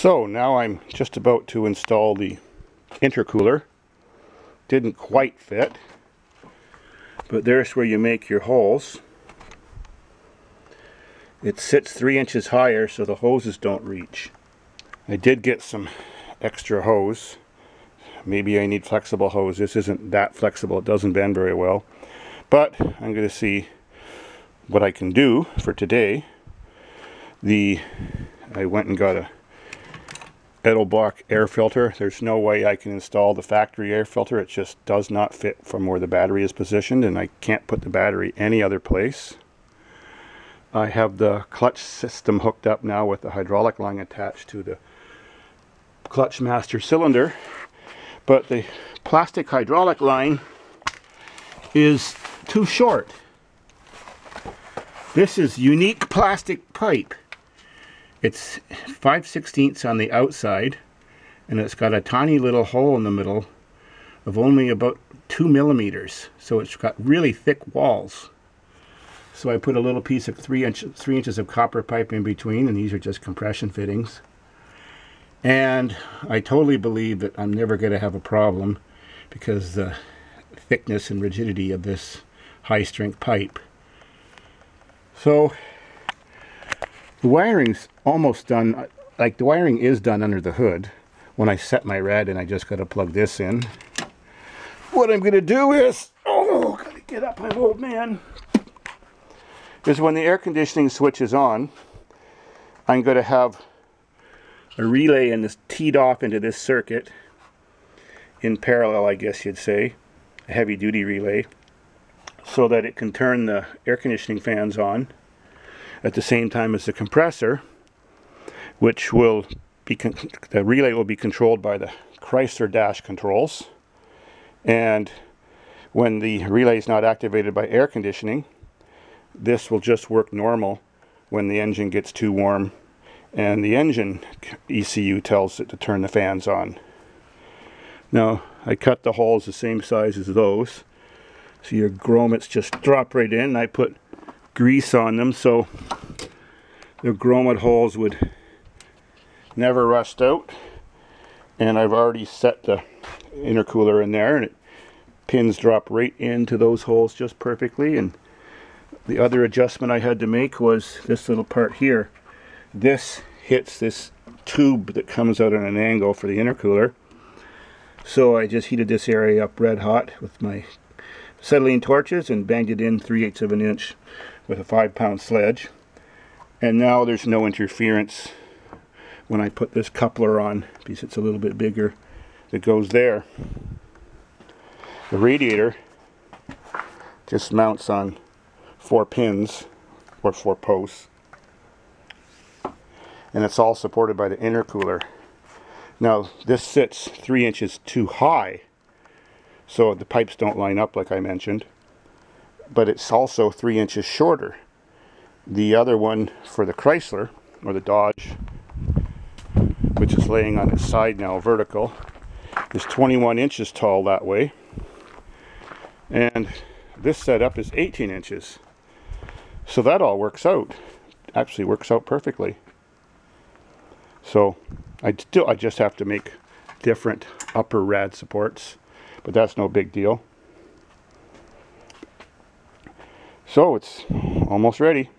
So now I'm just about to install the intercooler. Didn't quite fit, but there's where you make your holes. It sits three inches higher so the hoses don't reach. I did get some extra hose. Maybe I need flexible hose. This isn't that flexible. It doesn't bend very well. But I'm going to see what I can do for today. The I went and got a Edelbrock air filter. There's no way I can install the factory air filter. It just does not fit from where the battery is positioned and I can't put the battery any other place. I have the clutch system hooked up now with the hydraulic line attached to the clutch master cylinder. But the plastic hydraulic line is too short. This is unique plastic pipe. It's 5 16ths on the outside and it's got a tiny little hole in the middle of only about 2 millimeters. So it's got really thick walls. So I put a little piece of 3, inch, three inches of copper pipe in between and these are just compression fittings. And I totally believe that I'm never going to have a problem because the thickness and rigidity of this high strength pipe. So the wiring's almost done. Like the wiring is done under the hood. When I set my rad and I just got to plug this in. What I'm going to do is, oh, got to get up, my old man. Is when the air conditioning switch is on, I'm going to have a relay and this teed off into this circuit in parallel, I guess you'd say, a heavy duty relay, so that it can turn the air conditioning fans on at the same time as the compressor, which will be, the relay will be controlled by the Chrysler dash controls. And when the relay is not activated by air conditioning, this will just work normal when the engine gets too warm and the engine ECU tells it to turn the fans on. Now I cut the holes the same size as those so your grommets just drop right in. I put grease on them so the grommet holes would never rust out. And I've already set the intercooler in there and it pins drop right into those holes just perfectly. And the other adjustment I had to make was this little part here. This hits this tube that comes out at an angle for the intercooler. So I just heated this area up red hot with my acetylene torches and banged it in 3 eighths of an inch with a five pound sledge. And now there's no interference when I put this coupler on because it's a little bit bigger that goes there. The radiator just mounts on four pins or four posts. And it's all supported by the intercooler. Now this sits three inches too high so the pipes don't line up like I mentioned but it's also three inches shorter. The other one for the Chrysler, or the Dodge, which is laying on its side now vertical, is 21 inches tall that way. And this setup is 18 inches. So that all works out. Actually works out perfectly. So I still I just have to make different upper rad supports, but that's no big deal. So it's almost ready.